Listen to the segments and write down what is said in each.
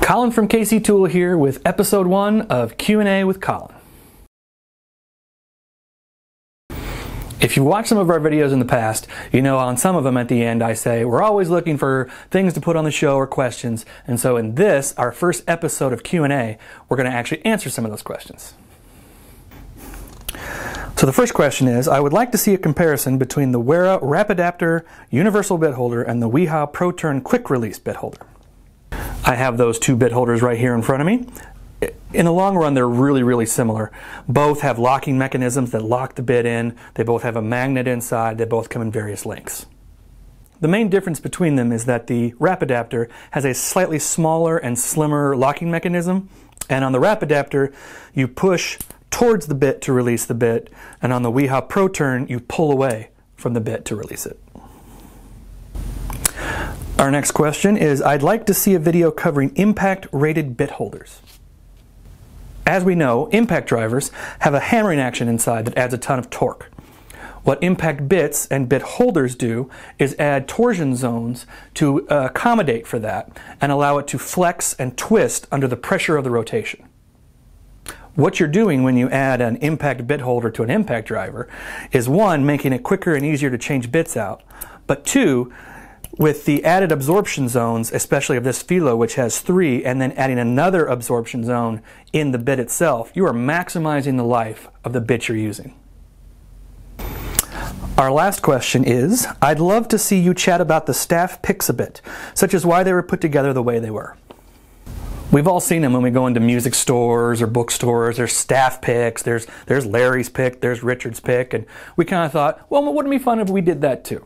Collin from KC Tool here with episode one of Q&A with Collin. If you've watched some of our videos in the past, you know on some of them at the end I say we're always looking for things to put on the show or questions. And so in this, our first episode of Q&A, we're going to actually answer some of those questions. So the first question is, I would like to see a comparison between the Wera Rapidaptor Universal Bit Holder and the Wiha ProTurn Quick Release Bit Holder. I have those two bit holders right here in front of me in the long run, they're really, really similar. Both have locking mechanisms that lock the bit in. They both have a magnet inside. They both come in various lengths. The main difference between them is that the Rapidaptor has a slightly smaller and slimmer locking mechanism. And on the Rapidaptor, you push towards the bit to release the bit. And on the Wiha ProTurn, you pull away from the bit to release it. Our next question is, I'd like to see a video covering impact rated bit holders. As we know, impact drivers have a hammering action inside that adds a ton of torque. What impact bits and bit holders do is add torsion zones to uh, accommodate for that and allow it to flex and twist under the pressure of the rotation. What you're doing when you add an impact bit holder to an impact driver is one, making it quicker and easier to change bits out, but two, with the added absorption zones, especially of this Felo, which has three, and then adding another absorption zone in the bit itself, you are maximizing the life of the bit you're using. Our last question is, I'd love to see you chat about the staff picks a bit, such as why they were put together the way they were. We've all seen them when we go into music stores or bookstores. There's staff picks, there's, there's Larry's pick, there's Richard's pick, and we kind of thought, well, wouldn't it be fun if we did that too?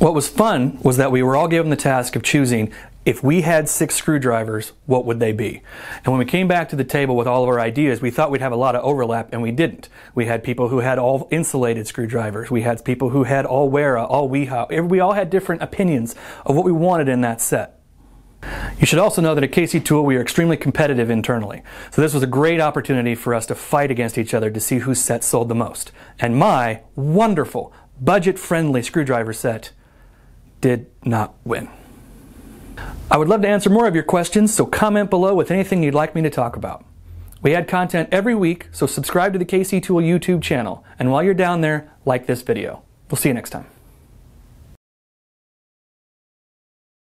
What was fun was that we were all given the task of choosing if we had six screwdrivers, what would they be? And when we came back to the table with all of our ideas, we thought we'd have a lot of overlap, and we didn't. We had people who had all insulated screwdrivers. We had people who had all Wera, all Wiha. We all had different opinions of what we wanted in that set. You should also know that at KC Tool we are extremely competitive internally. So this was a great opportunity for us to fight against each other to see whose set sold the most. And my wonderful, budget-friendly screwdriver set did not win. I would love to answer more of your questions, so comment below with anything you'd like me to talk about. We add content every week, so subscribe to the KC Tool YouTube channel. And while you're down there, like this video. We'll see you next time.